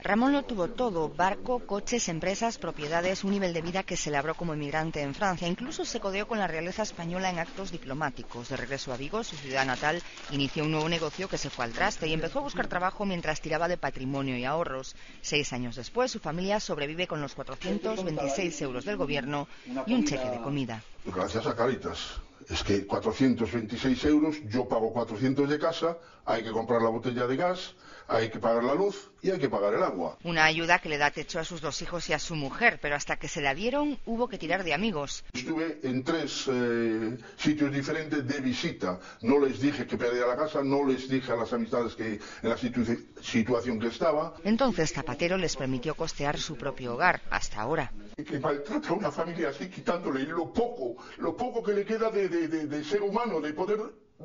Ramón lo tuvo todo, barco, coches, empresas, propiedades, un nivel de vida que se labró como emigrante en Francia. Incluso se codeó con la realeza española en actos diplomáticos. De regreso a Vigo, su ciudad natal, inició un nuevo negocio que se fue al traste y empezó a buscar trabajo mientras tiraba de patrimonio y ahorros. Seis años después, su familia sobrevive con los 426 euros del gobierno y un cheque de comida. Gracias a Caritas es que 426 euros, yo pago 400 de casa, hay que comprar la botella de gas, hay que pagar la luz y hay que pagar el agua. Una ayuda que le da techo a sus dos hijos y a su mujer, pero hasta que se la dieron hubo que tirar de amigos. Estuve en tres eh, sitios diferentes de visita. No les dije que perdía la casa, no les dije a las amistades que en la situación que estaba. Entonces Zapatero les permitió costear su propio hogar, hasta ahora. Que maltrata a una familia así, quitándole lo poco, lo poco que le queda de, de ser humano, de poder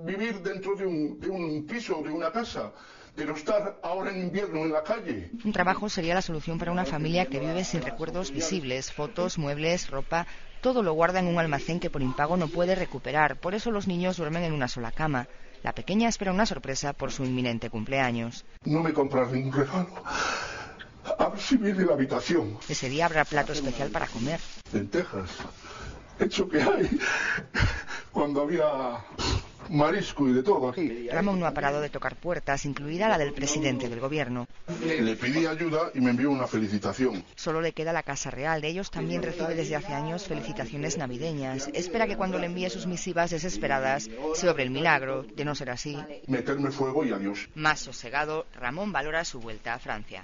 vivir dentro de un, de un piso, de una casa pero estar ahora en invierno en la calle. Un trabajo sería la solución para una familia que vive sin recuerdos visibles, fotos, muebles, ropa, todo lo guarda en un almacén que por impago no puede recuperar. Por eso los niños duermen en una sola cama. La pequeña espera una sorpresa por su inminente cumpleaños. No me compras ningún regalo. A ver si viene la habitación. Ese día habrá plato especial para comer. Lentejas. Hecho que hay. Cuando había marisco y de todo aquí. Ramón no ha parado de tocar puertas, incluida la del presidente del gobierno. Le pedí ayuda y me envió una felicitación. Solo le queda la Casa Real. De ellos también recibe desde hace años felicitaciones navideñas. Espera que cuando le envíe sus misivas desesperadas se obre el milagro. De no ser así. Meterme fuego y adiós. Más sosegado, Ramón valora su vuelta a Francia.